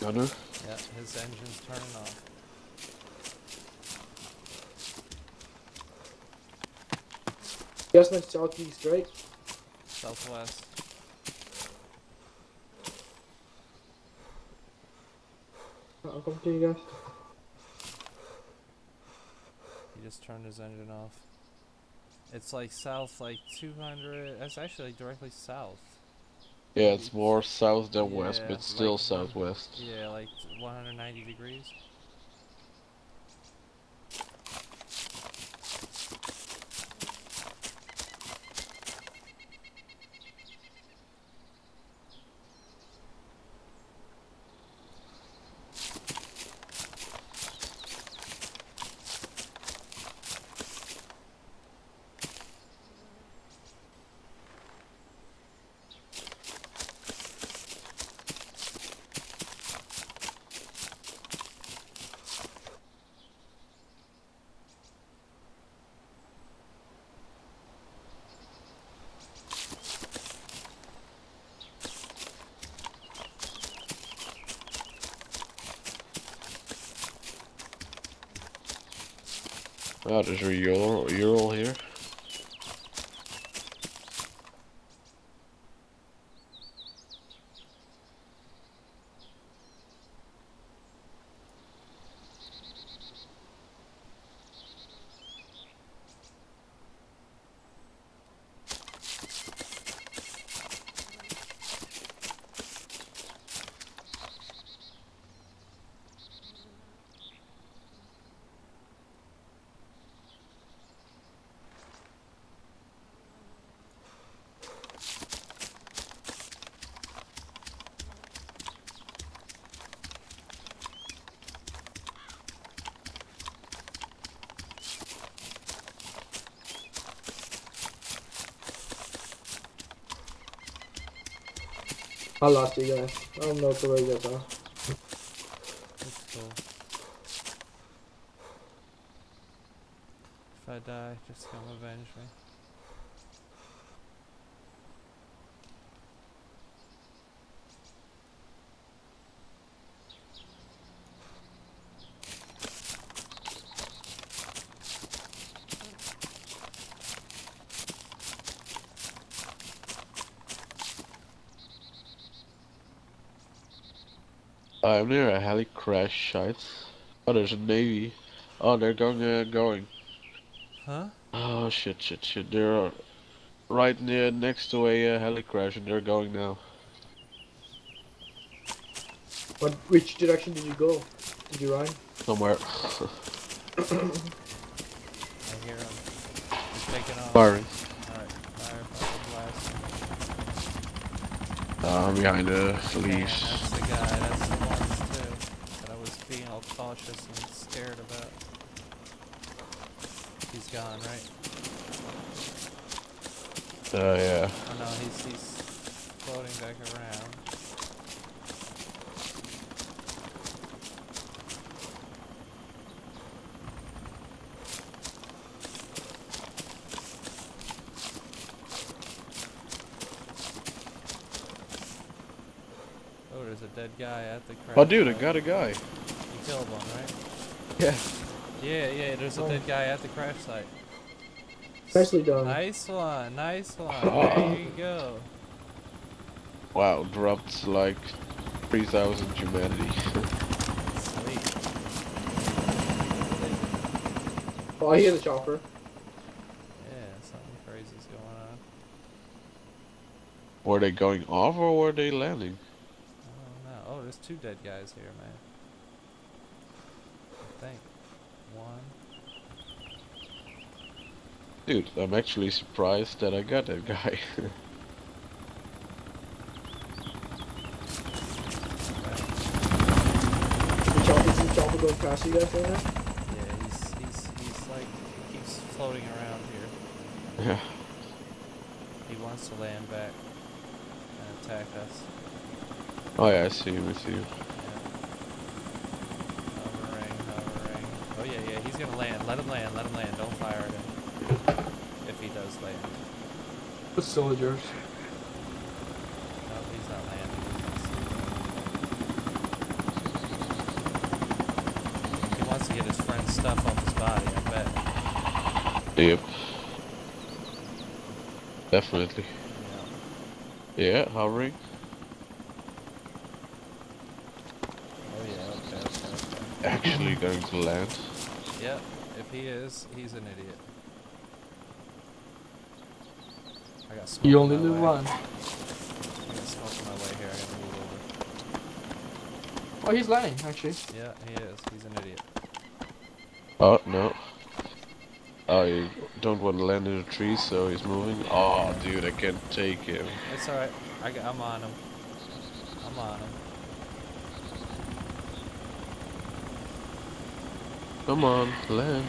Gunner? Yeah, his engine's turning off. You guys went southeast, right? Southwest. I'll come to you guys. He just turned his engine off. It's like south, like 200. That's actually like directly south. Yeah, it's more south than west, but still like- southwest. Yeah, like 190 degrees. Oh, there's a Ural, Ural here. I lost you guys. I don't know where you guys are. If I die, just come avenge me. I'm near a heli crash site. Oh, there's a navy. Oh, they're going, uh, going. Huh? Oh shit, shit, shit. They're uh, right near next to a uh, heli crash, and they're going now. What? Which direction did you go? Did you run? Somewhere. I hear him. He's taking off. Firing. Alright, fire, fucking blast. Uh, behind the Damn, leaves. that's the guy, that's the ones too. That I was being all cautious and scared about. He's gone, right? Uh, yeah. Oh no, he's, he's floating back around. Oh, there's a dead guy at the crash. Oh, dude, I got a guy. You killed one, right? Yeah. Yeah, yeah, there's a Oh. dead guy at the crash site. Nicely done. Nice one, nice one. Oh. There you go. Wow, dropped like 3,000 humanity. Sweet. Oh, I hear the chopper. Yeah, something crazy's going on. were they going off or were they landing? I don't know. Oh, there's two dead guys here, man. I think. One. Dude, I'm actually surprised that I got that guy. The chopper, is the chopper going past you guys right now? Yeah, he's he's he's like he keeps floating around here. yeah. He wants to land back and attack us. Oh yeah, I see him, I see him. Oh yeah, yeah, he's gonna land. Let him land, let him land. Don't fire at him. If he does land. The soldiers. No, he's not landing. He wants to get his friend's stuff off his body, I bet. Yep. Definitely. Yeah, yeah how? Actually going to land. Yep, if he is, he's an idiot. I got You only my live one. I got smoke in my way here, I gotta move over. Oh, he's landing actually. Yeah, he is. He's an idiot. Oh, no. I don't want to land in a tree, so he's moving. Oh, dude, I can't take him. It's alright. I'm on him. I'm on him. Come on, land.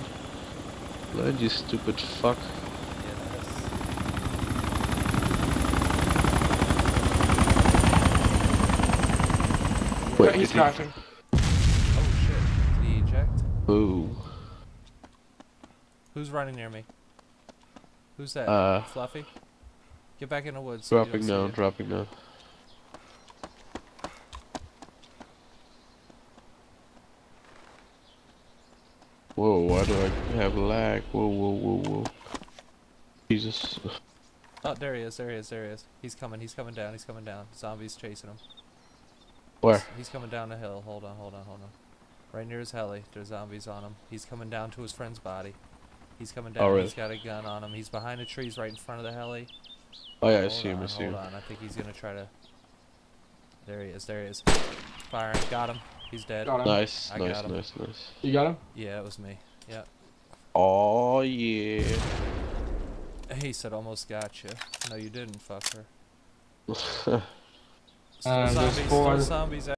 Land, you stupid fuck. Yes. Wait, he's did he- crashing. Oh shit. Did he eject? Ooh. Who's running near me? Who's that? Uh, Fluffy? Get back in the woods. so dropping down, dropping down. Whoa, why do I have lag? Whoa, whoa, whoa, whoa. Jesus. Oh, there he is. There he is. There he is. He's coming. He's coming down. He's coming down. Zombies chasing him. Where? He's coming down the hill. Hold on. Hold on. Hold on. Right near his heli. There's zombies on him. He's coming down to his friend's body. He's coming down. Oh, really? He's got a gun on him. He's behind the trees right in front of the heli. Oh yeah, I Hold see him, I see him. Hold on. I think he's gonna try to. There he is. There he is. Firing. Got him. He's dead. Got him. Nice, I nice, got him. nice, nice. You got him? Yeah, it was me. Yeah. Oh yeah. He said almost got you. No, you didn't, fucker. Uh, Still there's zombies, four- still zombies